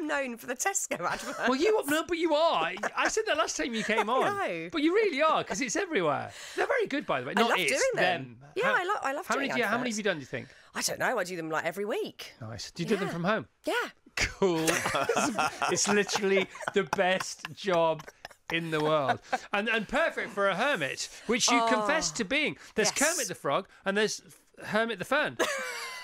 I'm known for the Tesco advert. Well, you no, but you are. I said that last time you came on. know. But you really are because it's everywhere. They're very good, by the way. I Not love it's, doing them. Yeah, How- I lo- I love How many? doing do you, how many have you done? Do you think? I don't know. I do them like every week. Nice. Do you do them from home? Yeah. Cool. it's literally the best job in the world, and and perfect for a hermit, which you oh. confess to being. There's Oh, yes. Kermit the Frog, and there's Hermit the Fern,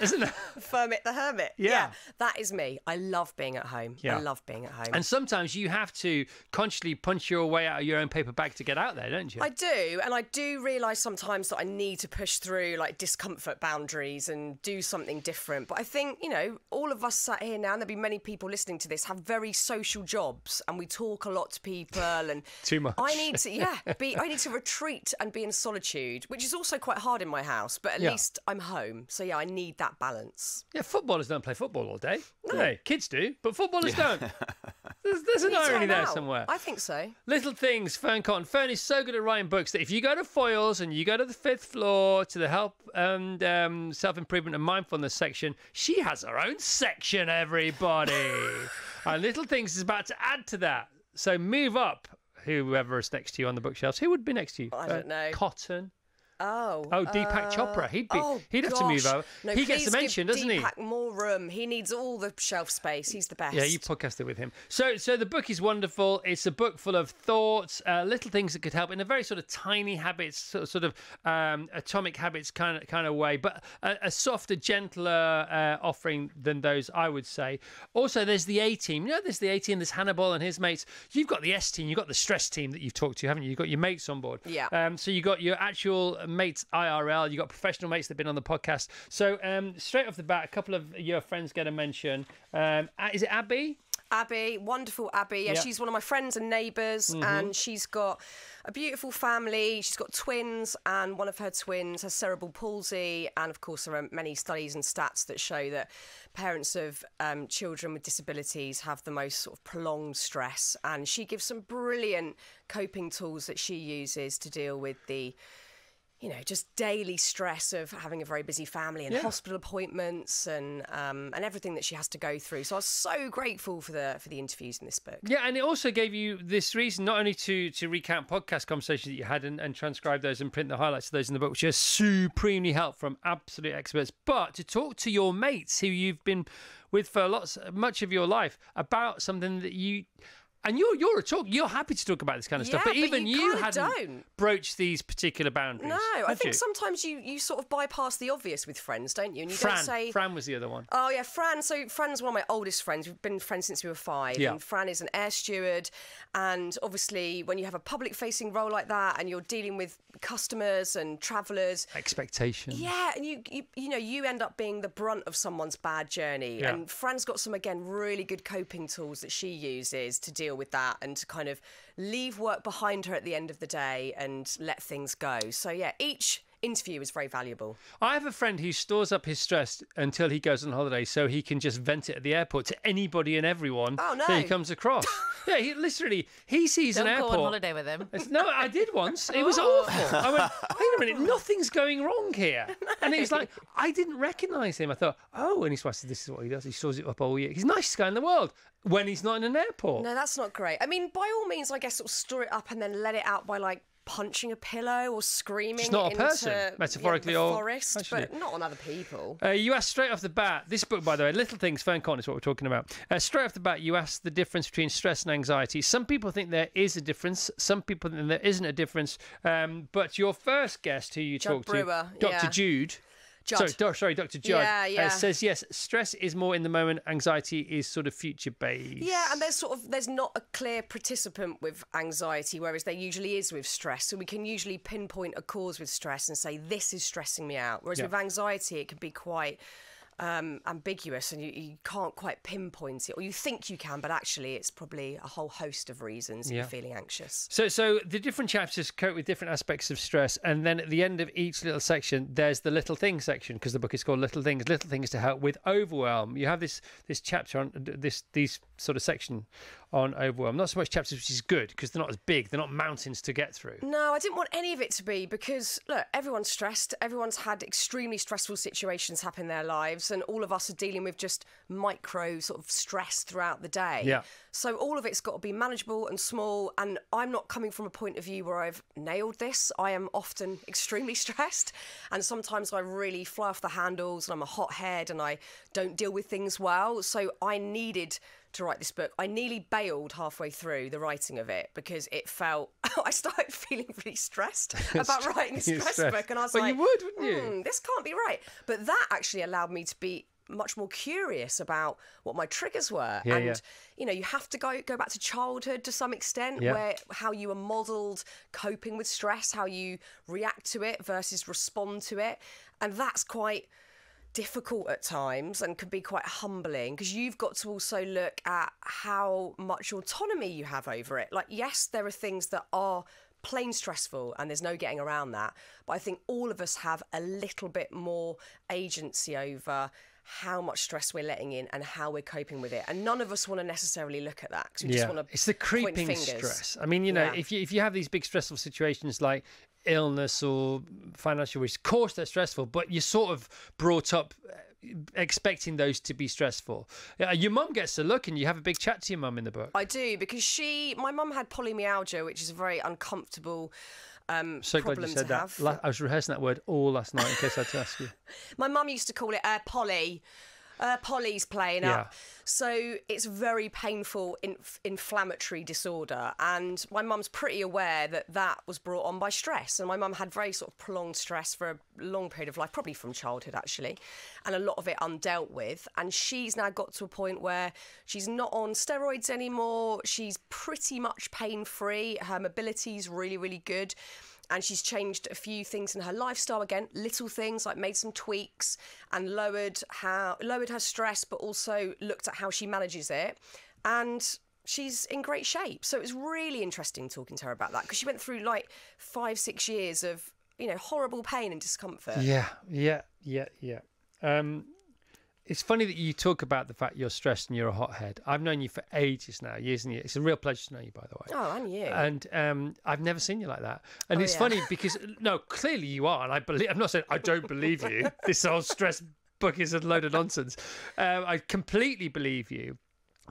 isn't it? Fermit the Hermit. Yeah. That is me. I love being at home. Yeah. I love being at home. And sometimes you have to consciously punch your way out of your own paper bag to get out there, don't you? I do, and I do realise sometimes that I need to push through like discomfort boundaries and do something different. But I think, you know, all of us sat here now, and there'll be many people listening to this, have very social jobs and we talk a lot to people and Too much. I need to yeah, be I need to retreat and be in solitude, which is also quite hard in my house, but at Yeah. least I'm home. So yeah, I need that balance. Yeah, footballers don't play football all day. do they? kids do, but footballers don't. There's, there's an Need irony there out. somewhere. I think so. Little things, Fearne Cotton. Fearne is so good at writing books that if you go to Foyles and you go to the fifth floor to the help and um, self improvement and mindfulness section, she has her own section, everybody. and Little Things is about to add to that. So move up, whoever is next to you on the bookshelves. Who would be next to you? Uh, I don't know. Cotton. Oh. Oh, Deepak Chopra. He'd be. Oh, he'd have to move gosh. over. No, he gets a mention, doesn't he? Deepak more room. He needs all the shelf space. He's the best. Yeah, you podcasted with him. So, so the book is wonderful. It's a book full of thoughts, uh, little things that could help in a very sort of tiny habits, sort of, sort of um, atomic habits kind of kind of way, but a, a softer, gentler uh, offering than those, I would say. Also, there's the A team. You know, there's the A team. There's Hannibal and his mates. You've got the S team. You've got the stress team that you've talked to, haven't you? You've got your mates on board. Yeah. Um, so you got your actual mates IRL. you've got professional mates that've been on the podcast. So um, straight off the bat, a couple of your friends get a mention. Um, is it Abby? Abby, wonderful Abby. Yeah. Mm-hmm. she's one of my friends and neighbours, and she's got a beautiful family. She's got twins, and one of her twins has cerebral palsy. And of course, there are many studies and stats that show that parents of um, children with disabilities have the most sort of prolonged stress. And she gives some brilliant coping tools that she uses to deal with the you know, just daily stress of having a very busy family and Yeah. hospital appointments and um, and everything that she has to go through. So I was so grateful for the for the interviews in this book. Yeah, and it also gave you this reason not only to to recount podcast conversations that you had and, and transcribe those and print the highlights of those in the book, which are supremely helpful from absolute experts, but to talk to your mates who you've been with for lots much of your life about something that you. And you're you're a talk. You're happy to talk about this kind of stuff, but but even you you hadn't don't. broached these particular boundaries. No, I think you? sometimes you you sort of bypass the obvious with friends, don't you? And you Fran, don't say. Fran was the other one. Oh yeah, Fran. So Fran's one of my oldest friends. We've been friends since we were five. Yeah. And Fran is an air steward, and obviously, when you have a public-facing role like that, and you're dealing with customers and travellers, Expectation. Yeah, and you, you you know you end up being the brunt of someone's bad journey. Yeah. And Fran's got some again really good coping tools that she uses to deal with that and to kind of leave work behind her at the end of the day and let things go. So yeah, each interview is very valuable. I have a friend who stores up his stress until he goes on holiday so he can just vent it at the airport to anybody and everyone Oh, that he comes across. yeah, he literally he sees Don't an go airport. on holiday with him. It's- No, I did once. It was Oh. awful. I went, wait a minute, nothing's going wrong here. And he was like, I didn't recognise him. I thought, oh, and he's like, this is what he does. He stores it up all year. He's the nicest guy in the world when he's not in an airport. No, that's not great. I mean, by all means, I guess sort of store it up and then let it out by like punching a pillow or screaming. Just not a into, person, yeah, metaphorically the or forest, actually. but not on other people. Uh, you asked straight off the bat. This book, by the way, Little Things, Fearne Cotton is what we're talking about. Uh, straight off the bat, you asked the difference between stress and anxiety. Some people think there is a difference. Some people think there isn't a difference. Um, but your first guest, who you Jud talked Brewer, to, Dr. yeah. Jude. Jud. Sorry, sorry, Dr. Jud. Yeah, uh, says yes. Stress is more in the moment. Anxiety is sort of future based. Yeah, and there's sort of there's not a clear participant with anxiety, whereas there usually is with stress. So we can usually pinpoint a cause with stress and say this is stressing me out. Whereas Yeah. with anxiety, it can be quite um, ambiguous and you, you can't quite pinpoint it, or you think you can, but actually it's probably a whole host of reasons Yeah. you're feeling anxious. So, so the different chapters cope with different aspects of stress, and then at the end of each little section, there's the little things section because the book is called Little Things. Little things to help with overwhelm. You have this this chapter on this these sort of section on overwhelm. Not so much chapters, which is good because they're not as big. They're not mountains to get through. No, I didn't want any of it to be because look, everyone's stressed. Everyone's had extremely stressful situations happen in their lives. Lives, and all of us are dealing with just micro sort of stress throughout the day. Yeah. So all of it's got to be manageable and small. And I'm not coming from a point of view where I've nailed this. I am often extremely stressed, and sometimes I really fly off the handles, and I'm a hothead, and I don't deal with things well. So I needed to write this book. I nearly bailed halfway through the writing of it because it felt I started feeling really stressed about writing a stress stressed. book, and I was Well, like, you would, wouldn't you? "Hmm, this can't be right. But that actually allowed me to be much more curious about what my triggers were Yeah, and yeah. you know you have to go go back to childhood to some extent Yeah. where how you were modeled coping with stress how you react to it versus respond to it and that's quite difficult at times and can be quite humbling because you've got to also look at how much autonomy you have over it. Like, yes, there are things that are plain stressful and there's no getting around that. But I think all of us have a little bit more agency over how much stress we're letting in and how we're coping with it. And none of us want to necessarily look at that because we just want to it's the creeping stress. I mean, you know, Yeah. if you if you have these big stressful situations like illness or financial risk, of course they're stressful, but you're sort of brought up uh, expecting those to be stressful. Your mum gets to look, and you have a big chat to your mum in the book. I do because she, my mum had polymyalgia, which is a very uncomfortable um, so glad problem you said to that. have. I was rehearsing that word all last night in case I had to ask you. My mum used to call it uh, Polly. Uh, Polly's playing Yeah. up. So it's very painful, inf- inflammatory disorder. And my mum's pretty aware that that was brought on by stress. And my mum had very sort of prolonged stress for a long period of life, probably from childhood actually, and a lot of it undealt with. And she's now got to a point where she's not on steroids anymore. She's pretty much pain free. Her mobility's really, really good and she's changed a few things in her lifestyle again little things like made some tweaks and lowered how lowered her stress but also looked at how she manages it. And she's in great shape. So it was really interesting talking to her about that because she went through like five six years of you know horrible pain and discomfort. Yeah, yeah, yeah, yeah. Um, it's funny that you talk about the fact you're stressed and you're a hothead. I've known you for ages now, years and years. It's a real pleasure to know you, by the way. oh and you And um, I've never seen you like that. And Oh, it's yeah. funny because no, clearly you are, and I believe. I'm not saying I don't believe you. this whole stress book is a load of nonsense. Um, I completely believe you.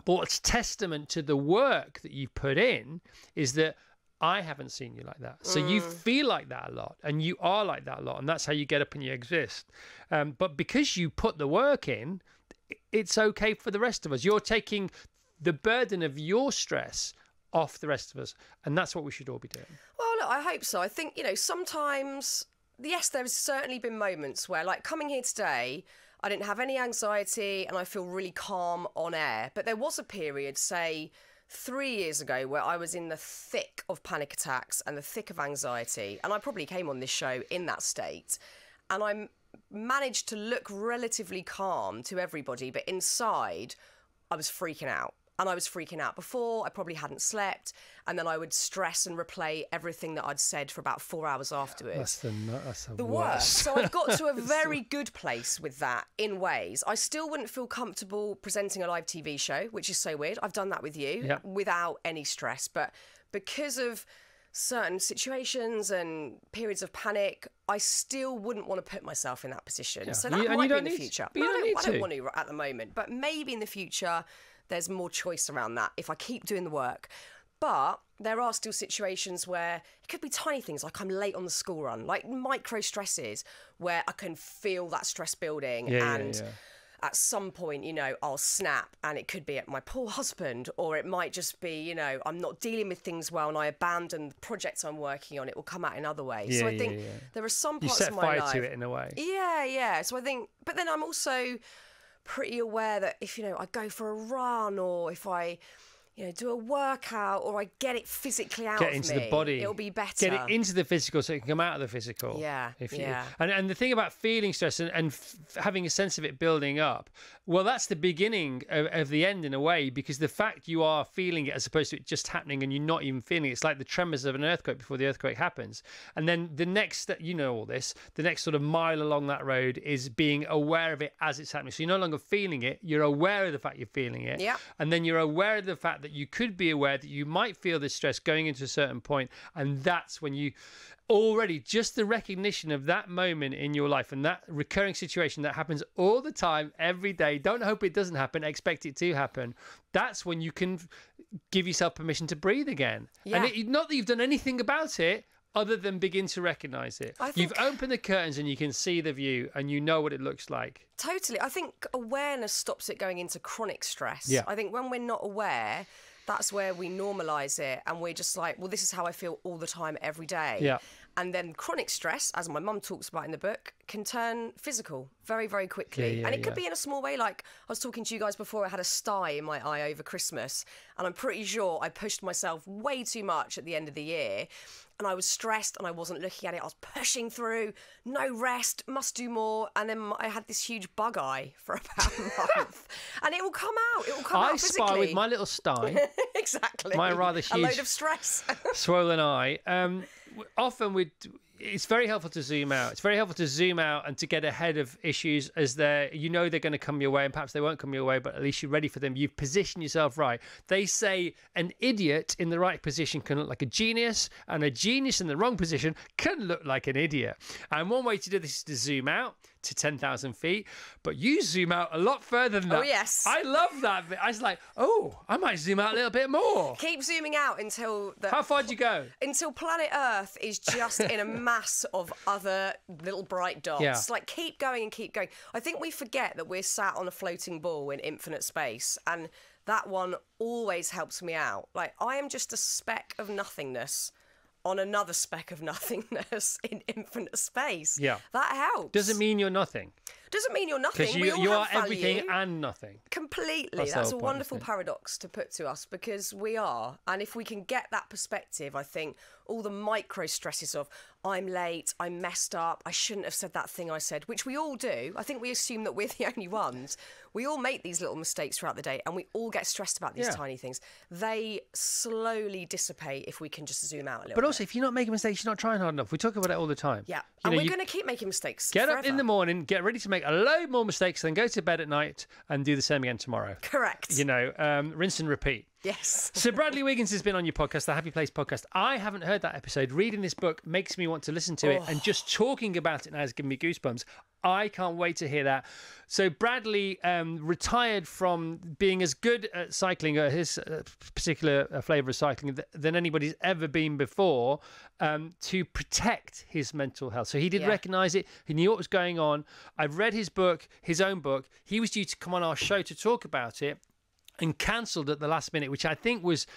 But what's testament to the work that you've put in is that I haven't seen you like that. So you Mm. feel like that a lot, and you are like that a lot, and that's how you get up and you exist. Um, but because you put the work in, it's okay for the rest of us. You're taking the burden of your stress off the rest of us, and that's what we should all be doing. Well, look, I hope so. I think, you know, sometimes, yes, there's certainly been moments where, like, coming here today, I didn't have any anxiety and I feel really calm on air. But there was a period, say, three years ago, where I was in the thick of panic attacks and the thick of anxiety. And I probably came on this show in that state. And I managed to look relatively calm to everybody, but inside, I was freaking out. And I was freaking out before, I probably hadn't slept. And then I would stress and replay everything that I'd said for about four hours afterwards That's the that's the, the worst. worst. So I've got to a very good place with that in ways. I still wouldn't feel comfortable presenting a live TV show, which is so weird. I've done that with you Yeah. without any stress, but because of certain situations and periods of panic, I still wouldn't want to put myself in that position. So that You- might be in the future. but you No, don't I don't, I don't want to at the moment, but maybe in the future there's more choice around that if I keep doing the work. But there are still situations where it could be tiny things like I'm late on the school run, like micro stresses where I can feel that stress building Yeah, yeah, and yeah. at some point, you know, I'll snap and it could be at my poor husband or it might just be, you know, I'm not dealing with things well and I abandon the project I'm working on. It will come out in other ways. so I yeah, think yeah. there are some You parts set of my fire life to it in a way. yeah, yeah. So I think, but then I'm also pretty aware that if, you know, I go for a run or if I, you know, do a workout or I get it physically out Get of into me, the body. it'll be better. Get it into the physical so it can come out of the physical. Yeah, If you, yeah. And and the thing about feeling stress and, and f- having a sense of it building up, well, that's the beginning of, of the end in a way because the fact you are feeling it as opposed to it just happening and you're not even feeling it, it's like the tremors of an earthquake before the earthquake happens. And then the next step, you know all this, the next sort of mile along that road is being aware of it as it's happening. So you're no longer feeling it, you're aware of the fact you're feeling it. Yeah. And then you're aware of the fact that you could be aware that you might feel this stress going into a certain point, and that's when you already just the recognition of that moment in your life and that recurring situation that happens all the time every day don't hope it doesn't happen expect it to happen that's when you can give yourself permission to breathe again Yeah. and it, not that you've done anything about it other than begin to recognize it I you've opened the curtains and you can see the view and you know what it looks like Totally. I think awareness stops it going into chronic stress. Yeah. I think when we're not aware, that's where we normalize it and we're just like, well, this is how I feel all the time, every day. Yeah. And then chronic stress, as my mum talks about in the book, can turn physical very, very quickly. Yeah, yeah, and it could yeah. be in a small way. Like I was talking to you guys before, I had a sty in my eye over Christmas. And I'm pretty sure I pushed myself way too much at the end of the year. And I was stressed and I wasn't looking at it. I was pushing through, no rest, must do more. And then I had this huge bug eye for about a month. and it will come out. It will come i out physically. spy with my little sty exactly. my rather A load huge- of stress. swollen eye. Um, often we, it's very helpful to zoom out. It's very helpful to zoom out and to get ahead of issues as they're, you know, they're going to come your way, and perhaps they won't come your way, but at least you're ready for them. You've positioned yourself right. They say an idiot in the right position can look like a genius, and a genius in the wrong position can look like an idiot. And one way to do this is to zoom out to 10,000 feet, but you zoom out a lot further than oh, that. Oh, yes. I love that bit. I was like, oh, I might zoom out a little bit more. Keep zooming out until the How far would you go? until planet Earth is just in a mass of other little bright dots. Yeah. Like keep going and keep going. I think we forget that we're sat on a floating ball in infinite space and that one always helps me out. Like I am just a speck of nothingness on another speck of nothingness in infinite space. Yeah. That helps. Doesn't mean you're nothing. Doesn't mean you're nothing. Because you, you are everything and nothing. Completely. That's That's, a wonderful isn't paradox to put to us because we are. And if we can get that perspective, I think all the micro stresses of I'm late, I messed up, I shouldn't have said that thing I said, which we all do. I think we assume that we're the only ones. We all make these little mistakes throughout the day and we all get stressed about these Yeah. tiny things. They slowly dissipate if we can just zoom out a little But bit. also, if you're not making mistakes, you're not trying hard enough. We talk about it all the time. yeah. You and know, we're going to keep making mistakes. get up in the morning, get ready to make a load more mistakes, then go to bed at night and do the same again tomorrow. Correct. You know, um, rinse and repeat. Yes. So Bradley Wiggins has been on your podcast, the Happy Place podcast. I haven't heard that episode. Reading this book makes me want to listen to it, and just talking about it now has given me goosebumps. I can't wait to hear that. So Bradley um, retired from being as good at cycling, or his uh, particular uh, flavour of cycling, th- than anybody's ever been before, um, to protect his mental health. So he did Yeah. recognise it. He knew what was going on. I've read his book, his own book. He was due to come on our show to talk about it and cancelled at the last minute, which I think was,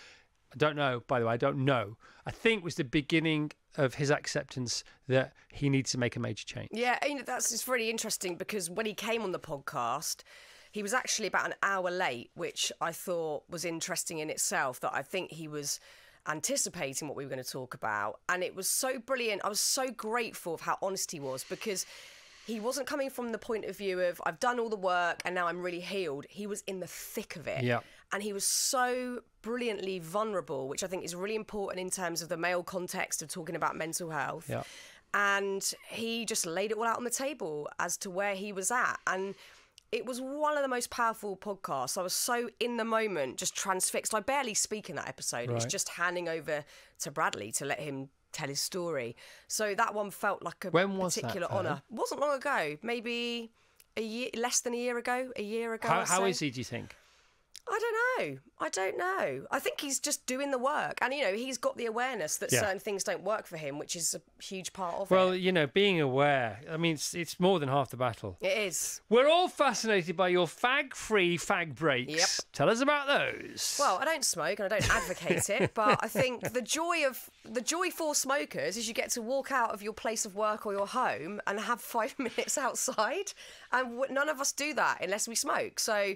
I don't know, by the way, I don't know. I think was the beginning of his acceptance that he needs to make a major change. Yeah, you know, that's it's really interesting because when he came on the podcast, he was actually about an hour late, which I thought was interesting in itself. That I think he was anticipating what we were going to talk about, and it was so brilliant. I was so grateful of how honest he was because. He wasn't coming from the point of view of I've done all the work and now I'm really healed. He was in the thick of it. Yeah. And he was so brilliantly vulnerable, which I think is really important in terms of the male context of talking about mental health Yeah. and he just laid it all out on the table as to where he was at and it was one of the most powerful podcasts. I was so in the moment, just transfixed. I barely speak in that episode. It was just handing over to Bradley to let him tell his story. So that one felt like a particular honour. wasn't long ago, maybe a year, less than a year ago. A year ago. How, I'd how is he, do you think? I don't know. I don't know. I think he's just doing the work, and you know, he's got the awareness that Yeah. certain things don't work for him, which is a huge part of Well, it. Well, you know, being aware, I mean, it's, it's more than half the battle. It is. We're all fascinated by your fag free fag breaks. Yep. Tell us about those. Well, I don't smoke and I don't advocate it, but I think the joy of the joy for smokers is you get to walk out of your place of work or your home and have five minutes outside, and w- none of us do that unless we smoke. So.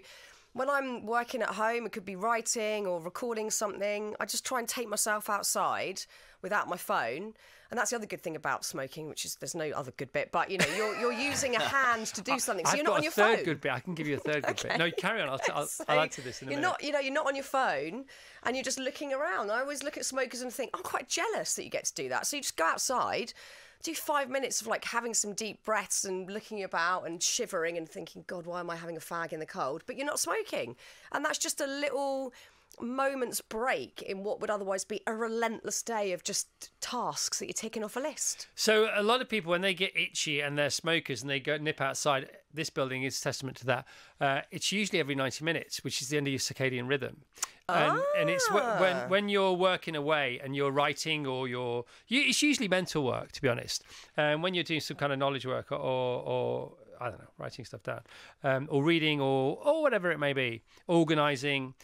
When I'm working at home, it could be writing or recording something. I just try and take myself outside without my phone, and that's the other good thing about smoking, which is there's no other good bit. But you know, you're you're using a hand to do something, so I've you're not on a your third phone. good bit. I can give you a third good bit. No, carry on. I'll, t- I'll, So I'll add to this in a you're minute. not, you know, you're not on your phone and you're just looking around. I always look at smokers and think, I'm quite jealous that you get to do that. So you just go outside, do five minutes of like having some deep breaths and looking about and shivering and thinking, God, why am I having a fag in the cold? But you're not smoking, and that's just a little. Moment's break in what would otherwise be a relentless day of just tasks that you're ticking off a list. So a lot of people, when they get itchy and they're smokers and they go nip outside, this building is testament to that. Uh, it's usually every ninety minutes, which is the end of your circadian rhythm. And, and it's Ah. when when you're working away and you're writing or you're you, it's usually mental work to be honest. And when you're doing some kind of knowledge work or or I don't know writing stuff down um, or reading or or whatever it may be, organizing.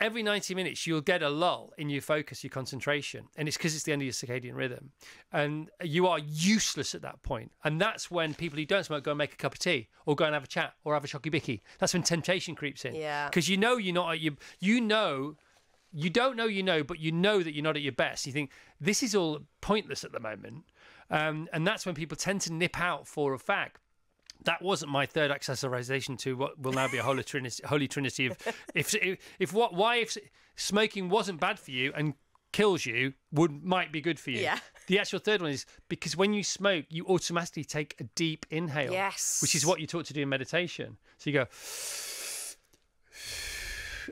Every 90 minutes, you'll get a lull in your focus, your concentration. And it's because it's the end of your circadian rhythm. And you are useless at that point. And that's when people who don't smoke go and make a cup of tea or go and have a chat or have a chocky bicky. That's when temptation creeps in. Yeah. Because you know you're not at your, you know, you don't know you know, but you know that you're not at your best. You think, this is all pointless at the moment. Um, and that's when people tend to nip out for a fag that wasn't my third accessorization to what will now be a holy trinity, holy trinity of if, if if what why if smoking wasn't bad for you and kills you would might be good for you. Yeah. The actual third one is because when you smoke, you automatically take a deep inhale. Yes. Which is what you're taught to do in meditation. So you go,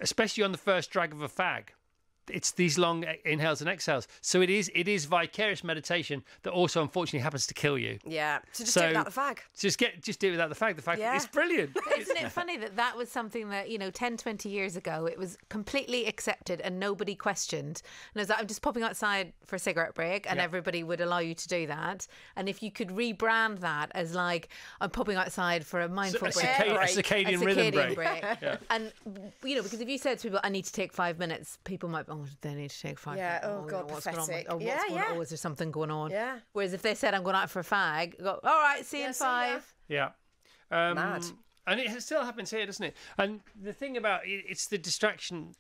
especially on the first drag of a fag. It's these long inhales and exhales. So it is it is vicarious meditation that also unfortunately happens to kill you. Yeah. So just So- do it without the fag. Just get just do it without the fag. The fag Yeah. it's brilliant. Isn't it funny that that was something that, you know, 10, 20 years ago, it was completely accepted and nobody questioned. And I was like, I'm just popping outside for a cigarette break and Yeah. everybody would allow you to do that. And if you could rebrand that as like, I'm popping outside for a mindful a, break. circadian, a circadian a rhythm circadian break. break. And, you know, because if you said to people, I need to take five minutes, people might, oh, they need to take five Yeah, minutes. oh, you God, know, what's going on with- oh, what's Yeah, going on? yeah. Oh, is there something going on? Yeah. Whereas if they said, I'm going out for a fag, go, all right, see you in see ya. five. Yeah. Um, Mad. And it still happens here, doesn't it? And the thing about it, it's the distraction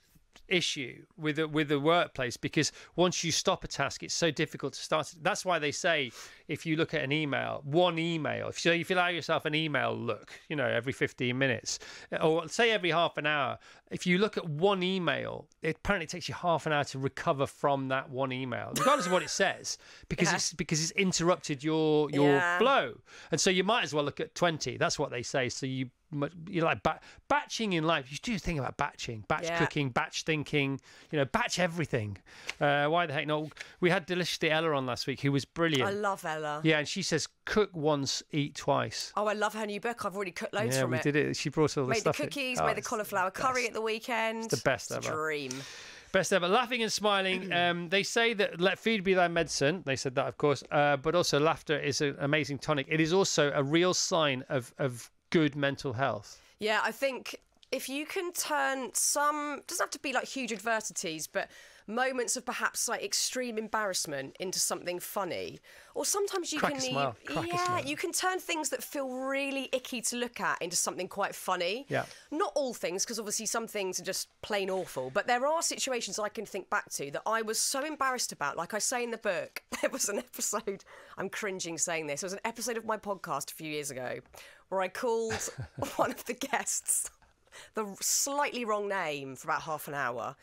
issue with the, with the workplace because once you stop a task, it's so difficult to start. it. That's why they say if you look at an email, one email, if you, if you allow yourself an email look, you know, every 15 minutes, or say every half an hour, if you look at one email, it apparently takes you half an hour to recover from that one email, regardless of what it says, because Yeah. it's because it's interrupted your your Yeah. flow, and so you might as well look at 20. That's what they say. So you you like ba- batching in life. You do think about batching, batch Yeah. cooking, batch thinking. You know, batch everything. Uh, why the heck not? We had Deliciously Ella on last week, who was brilliant. I love Ella. Yeah, and she says cook once, eat twice. Oh, I love her new book. I've already cooked loads yeah, from we it. did it. She brought all the Made the stuff. in. cookies, Oh, made the cauliflower the curry at the weekend. the best It's ever. dream. Best ever. Laughing and smiling. Um, they say that let food be thy medicine. They said that, of course. Uh, but also, laughter is an amazing tonic. It is also a real sign of, of good mental health. Yeah, I think if you can turn some doesn't have to be like huge adversities, but moments of perhaps like extreme embarrassment into something funny, or sometimes you Crack can a smile, crack a yeah, you can turn things that feel really icky to look at into something quite funny. Yeah. Not all things, because obviously some things are just plain awful, but there are situations I can think back to that I was so embarrassed about. Like I say in the book, there was an episode. I'm cringing saying this. It was an episode of my podcast a few years ago where I called one of the guests the slightly wrong name for about half an hour.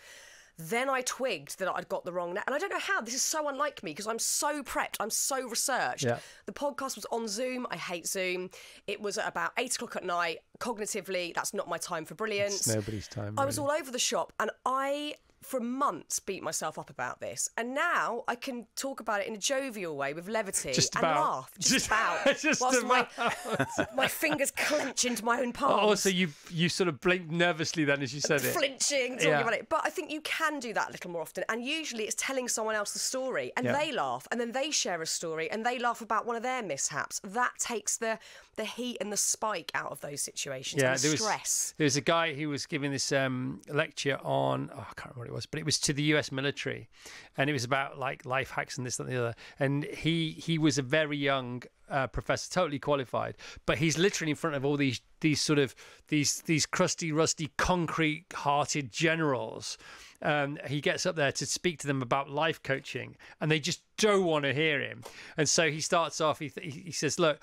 Then I twigged that I'd got the wrong name. And I don't know how. This is so unlike me because I'm so prepped. I'm so researched. Yeah. The podcast was on Zoom. I hate Zoom. It was at about eight o'clock at night. Cognitively, that's not my time for brilliance. It's nobody's time. I was all over the shop and I, for months, beat myself up about this. And now I can talk about it in a jovial way with levity Just and laugh. Just, Just- about. just whilst My, about. my fingers clench into my own oh, oh, palms Oh, so you you sort of blinked nervously then as you said it. flinching, talking Yeah. about it. But I think you can do that a little more often. And usually it's telling someone else the story and Yeah. they laugh and then they share a story and they laugh about one of their mishaps. That takes the the heat and the spike out of those situations and the there was there was a guy who was giving this um, lecture on oh, I can't remember what it was, but it was to the U.S. military, and it was about like life hacks and this that, and the other. And he he was a very young uh, professor, totally qualified, but he's literally in front of all these these sort of these these crusty, rusty, concrete-hearted generals. Um, he gets up there to speak to them about life coaching, and they just don't want to hear him. And so he starts off. He, he he says, "Look,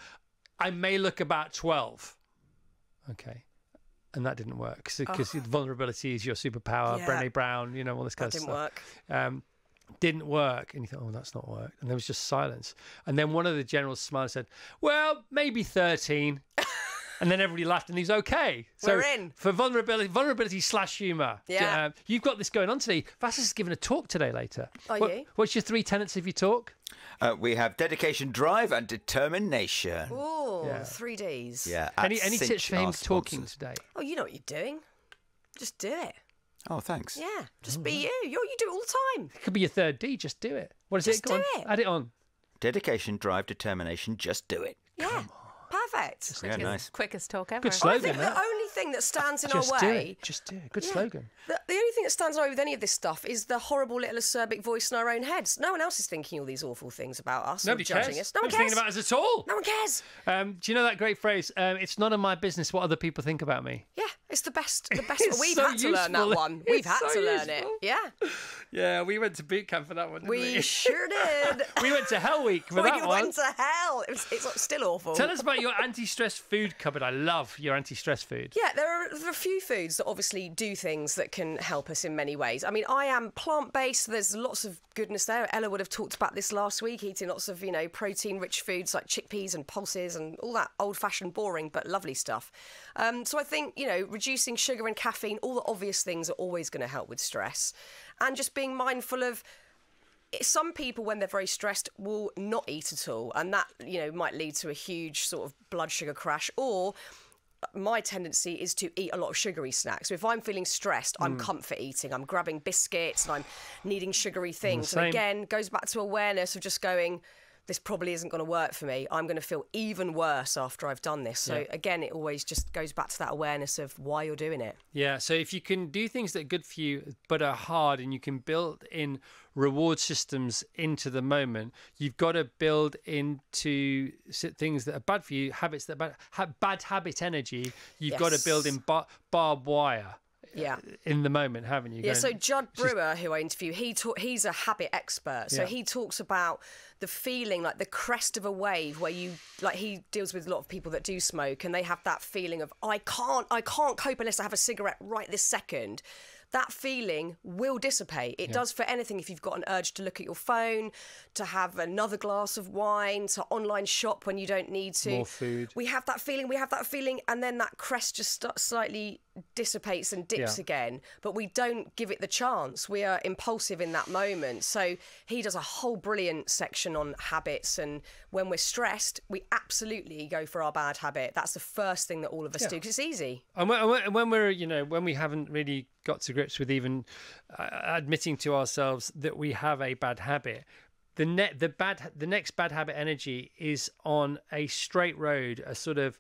I may look about 12. Okay. And that didn't work because vulnerability is your superpower. Yeah. Brené Brown, you know, all this kind That of didn't stuff. work. Um, didn't work. And you thought, oh, that's not worked. And there was just silence. And then one of the generals smiled and said, well, maybe 13. and then everybody laughed, and he's okay. So We're in. for vulnerability, vulnerability slash humour. Yeah. Uh, you've got this going on today. Vassos is giving a talk today later. Are What- you? What's your three tenets of your talk? Uh, we have dedication, drive, and determination. Oh, Yeah. three Ds. Yeah. at Any any tips for him talking today? Oh, you know what you're doing. Just do it. Oh, thanks. Yeah. Just be you. You you do it all the time. It could be your third D. Just do it. What is Just it? Go do on. it. Add it on. Dedication, drive, determination. Just do it. Yeah. Perfect. Yeah, nice. Quickest talk ever. Good I slogan. think that. the only thing that stands in Just our do way. it. Just do it. Good Yeah. slogan. The, the only thing that stands away with any of this stuff is the horrible little acerbic voice in our own heads. No one else is thinking all these awful things about us Nobody judging cares. us. No one Nobody's cares. thinking about us at all. No one cares. Um, do you know that great phrase? Um, it's none of my business what other people think about me. Yeah, it's the best. The best. We've so had to learn that useful. one. We've It's had so to learn useful. it. Yeah, Yeah, we went to boot camp for that one. Didn't we, we sure did. we went to Hell Week for we that one. We went to hell. It was, it's still awful. Tell us about your anti-stress food cupboard. I love your anti-stress food. Yeah, there are, there are a few foods that obviously do things that can help us in many ways. I mean, I am plant based. There's lots of goodness there. Ella would have talked about this last week, eating lots of, you know, protein rich foods like chickpeas and pulses and all that old fashioned, boring, but lovely stuff. Um, so I think, you know, reducing sugar and caffeine, all the obvious things are always going to help with stress. And just being mindful of eh, some people when they're very stressed will not eat at all and that you know might lead to a huge sort of blood sugar crash or uh, my tendency is to eat a lot of sugary snacks. So if I'm feeling stressed, I'm hmm. comfort eating. I'm grabbing biscuits and I'm needing sugary mm, things. And again, goes back to awareness of just going, this probably isn't going to work for me. I'm going to feel even worse after I've done this. So Yeah. again, it always just goes back to that awareness of why you're doing it. Yeah, so if you can do things that are good for you but are hard and you can build in reward systems into the moment, you've got to build into things that are bad for you, habits that are bad, ha- bad habit energy. You've got to build in bar- barbed wire Yeah. in the moment, haven't you? Yeah, so Going- Jud Brewer, who I interview, he talk, he's a habit expert. So Yeah. he talks about the feeling like the crest of a wave where you like he deals with a lot of people that do smoke and they have that feeling of I can't I can't cope unless I have a cigarette right this second. That feeling will dissipate. It does for anything if you've got an urge to look at your phone, to have another glass of wine, to online shop when you don't need to. More food. We have that feeling, we have that feeling, and then that crest just st- slightly dissipates and dips Yeah. again, but we don't give it the chance. We are impulsive in that moment. So he does a whole brilliant section on habits. And when we're stressed, we absolutely go for our bad habit. That's the first thing that all of us do because it's easy. And when, and when- and when we're, you know, when we haven't really got to grips with even uh, admitting to ourselves that we have a bad habit, the net, the bad, the next bad habit energy is on a straight road, a sort of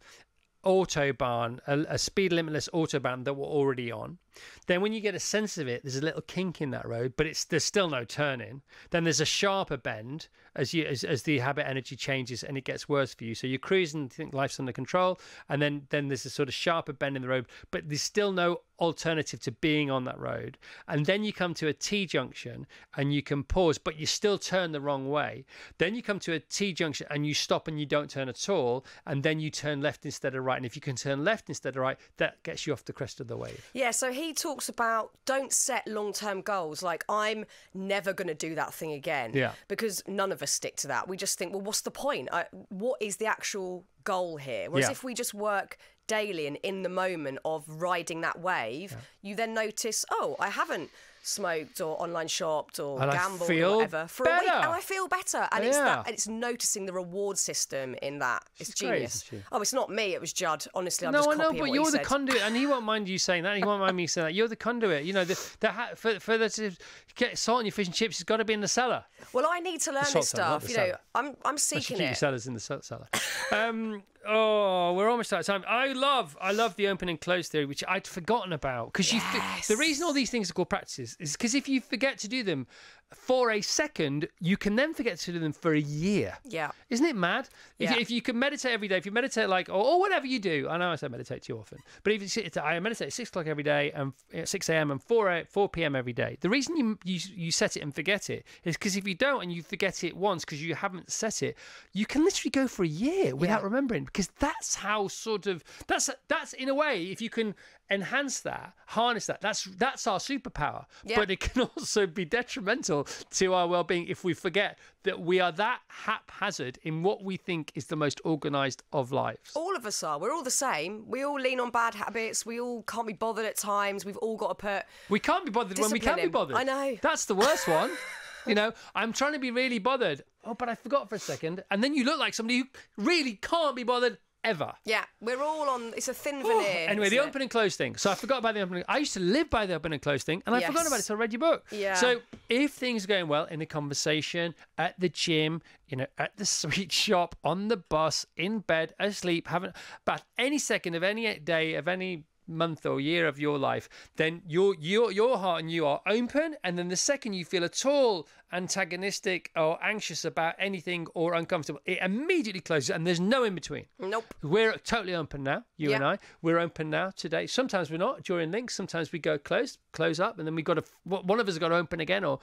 autobahn, a, a speed limitless autobahn that we're already on. Then when you get a sense of it, there's a little kink in that road, but it's there's still no turning. Then there's a sharper bend as you as, as the habit energy changes and it gets worse for you. So you're cruising, think life's under control, and then then there's a sort of sharper bend in the road, but there's still no alternative to being on that road. And then you come to a T junction and you can pause, but you still turn the wrong way. Then you come to a T junction and you stop and you don't turn at all, and then you turn left instead of right. And if you can turn left instead of right, that gets you off the crest of the wave. Yeah, so he talks about don't set long term goals like I'm never going to do that thing again. Yeah. Because none of us stick to that. We just think, well, what's the point? I, what is the actual goal here? Whereas Yeah. if we just work daily and in the moment of riding that wave, you then notice, oh, I haven't smoked or online shopped or And I gambled feel or whatever for a week and I feel better and it's that and it's noticing the reward system in that it's She's genius she? oh it's not me it was Jud honestly I'm no, just I know, copying but what you're the said. conduit, and he won't mind you saying that. He won't mind me saying that. You're the conduit. You know, the, the ha- for for the to get salt in your fish and chips, it's got to be in the cellar. Well, I need to learn this stuff. the You know, cellar. I'm I'm seeking keep your it. cellars in the cellar. Um, oh, we're almost out of time. I love, I love the open and close theory, which I'd forgotten about. Because you, the reason all these things are called practices is because if you forget to do them for a second, you can then forget to do them for a year. Yeah. Isn't it mad? If, Yeah. you, if you can meditate every day, if you meditate like, or, or whatever you do, I know I say meditate too often, but if you sit, I meditate at six o'clock every day and at six a.m. and four a, four p.m. every day. The reason you you, you set it and forget it is because if you don't and you forget it once because you haven't set it, you can literally go for a year without remembering. Because that's how sort of that's that's in a way if you can enhance that, harness that. That's that's our superpower. Yeah. But it can also be detrimental to our well-being if we forget that we are that haphazard in what we think is the most organized of lives. All of us are. We're all the same. We all lean on bad habits. We all can't be bothered at times. We've all got to put. We can't be bothered when we Discipline can be bothered. I know. That's the worst one. you know, I'm trying to be really bothered. Oh, but I forgot for a second. And then you look like somebody who really can't be bothered ever. Yeah, we're all on. It's a thin oh, veneer. Anyway, the it? open and close thing. So I forgot about the open. I used to live by the open and close thing, and I forgot about it. So I read your book. Yeah. So if things are going well in the conversation, at the gym, you know, at the sweet shop, on the bus, in bed, asleep, having about any second of any day of any month or year of your life, then your your your heart and you are open, and then the second you feel at all antagonistic or anxious about anything or uncomfortable, it immediately closes, and there's no in between. Nope. We're totally open now, you and I. We're open now today. Sometimes we're not during links. Sometimes we go close, close up, and then we got to. One of us got to open again, or,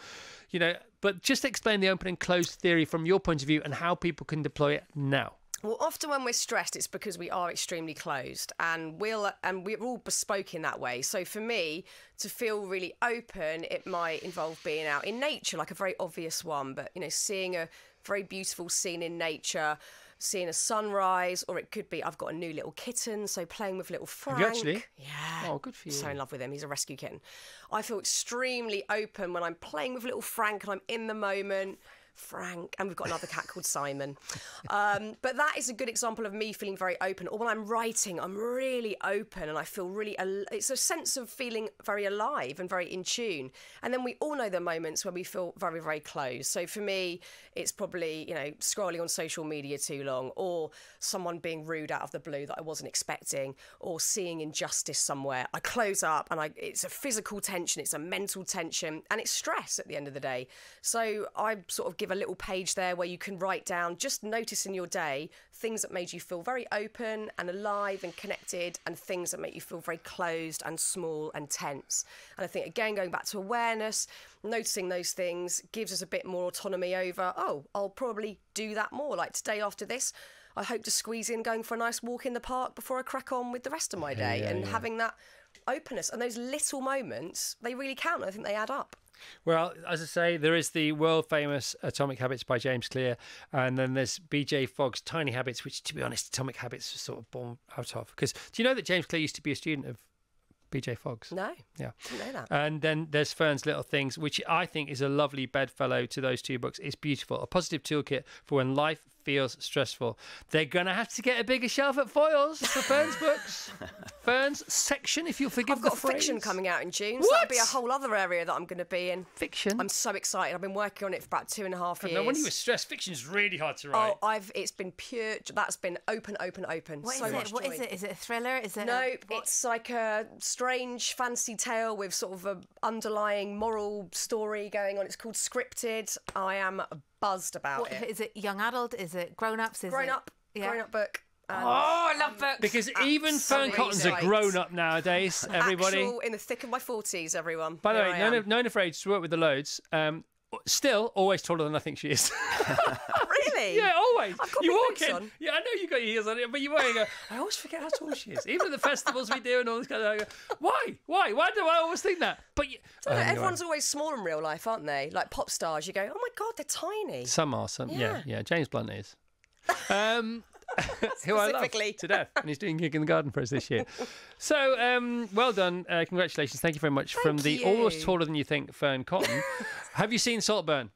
you know. But just explain the open and closed theory from your point of view and how people can deploy it now. Well, often when we're stressed, it's because we are extremely closed, and we'll and we're all bespoke in that way. So for me, to feel really open, it might involve being out in nature, like a very obvious one, but you know, seeing a very beautiful scene in nature. Seeing a sunrise, or it could be I've got a new little kitten, so playing with little Frank. you actually? Yeah. Oh, good for you. So in love with him. He's a rescue kitten. I feel extremely open when I'm playing with little Frank and I'm in the moment. Frank, and we've got another cat called Simon. Um, but that is a good example of me feeling very open. Or when I'm writing, I'm really open and I feel really, al- it's a sense of feeling very alive and very in tune. And then we all know the moments where we feel very, very close. So for me, it's probably, you know, scrolling on social media too long or someone being rude out of the blue that I wasn't expecting or seeing injustice somewhere. I close up and I, it's a physical tension, it's a mental tension, and it's stress at the end of the day. So I sort of give a little page there where you can write down, just notice in your day things that made you feel very open and alive and connected, and things that make you feel very closed and small and tense. And I think, again, going back to awareness, noticing those things gives us a bit more autonomy over, oh, I'll probably do that more. Like today after this, I hope to squeeze in going for a nice walk in the park before I crack on with the rest of my day and having that openness and those little moments they really count i think they add up Well, as I say, there is the world famous Atomic Habits by James Clear, and then there's BJ Fogg's Tiny Habits, which, to be honest, Atomic Habits was sort of born out of. Because do you know that James Clear used to be a student of BJ Fogg's? no Yeah. didn't know that And then there's Fearne's Little Things, which I think is a lovely bedfellow to those two books. It's beautiful. A positive toolkit for when life feels stressful. They're going to have to get a bigger shelf at Foyles for Fearne's books. Fearne's section, if you'll forgive I've got the phrase. fiction coming out in June, so that'll be a whole other area that I'm going to be in. Fiction? I'm so excited. I've been working on it for about two and a half years. No, when you were stressed, fiction's really hard to oh, write. Oh, I've it's been pure. That's been open, open, open. What is so it? much What joy. is it? Is it a thriller? Is it? No, a, it's like a strange fancy tale with sort of a underlying moral story going on. It's called Scripted. I am buzzed about What, it. is it young adult? Is it grown ups? Is Grown it, up, Yeah. grown up book. And Oh, I love books. Because even Fearne Absolutely Cotton's a grown up nowadays, everybody. Actual in the thick of my forties, everyone. By the Here way, I known, am. known afraid to work with the loads. Um, still always taller than I think she is. really? yeah, always. You walk in. on. Yeah, I know you got your heels on it, but you in go, I always forget how tall she is. Even at the festivals we do and all this kind of go, Why? Why? Why do I always think that? But you, I don't know, Anyway. everyone's always small in real life, aren't they? Like pop stars, you go, oh my god, they're tiny. Some are, some. Yeah, Yeah. yeah. James Blunt is. Um, who I love to death, and he's doing gig in the garden for us this year. So, um, well done, uh, congratulations, thank you very much from the you. almost taller than you think Fearne Cotton. Have you seen Saltburn?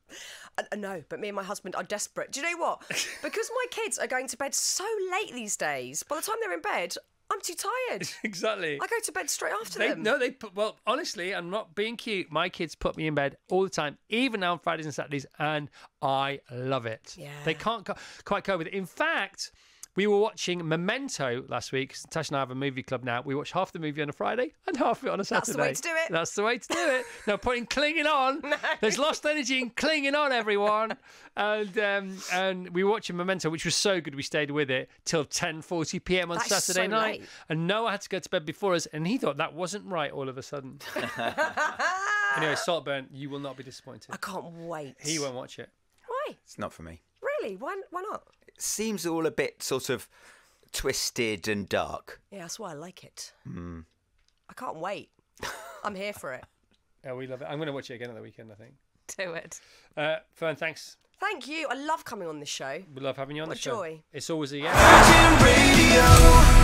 Uh, no, but me and my husband are desperate. Do you know what? Because my kids are going to bed so late these days. By the time they're in bed, I'm too tired. exactly. I go to bed straight after They, them. no, they put. Well, honestly, I'm not being cute. My kids put me in bed all the time, even now on Fridays and Saturdays, and I love it. Yeah. They can't co- quite cope with it. In fact, we were watching Memento last week. 'cause Tash and I have a movie club now. We watch half the movie on a Friday and half of it on a Saturday. That's the way to do it. That's the way to do it. No point in clinging on. There's lost energy in clinging on, everyone. And um, and we watched Memento, which was so good. We stayed with it till 10:40 p.m. on That's Saturday so night. late. And Noah had to go to bed before us, and he thought that wasn't right all of a sudden. anyway, Saltburn, you will not be disappointed. I can't wait. He won't watch it. Why? It's not for me. Really? Why? Why not? It seems all a bit sort of twisted and dark. Yeah, that's why I like it. Hmm. I can't wait. I'm here for it. Yeah, we love it. I'm going to watch it again at the weekend. I think. Do it. Uh, Fearne, thanks. Thank you. I love coming on this show. We love having you on What the show. joy. It's always a yes. Virgin Radio.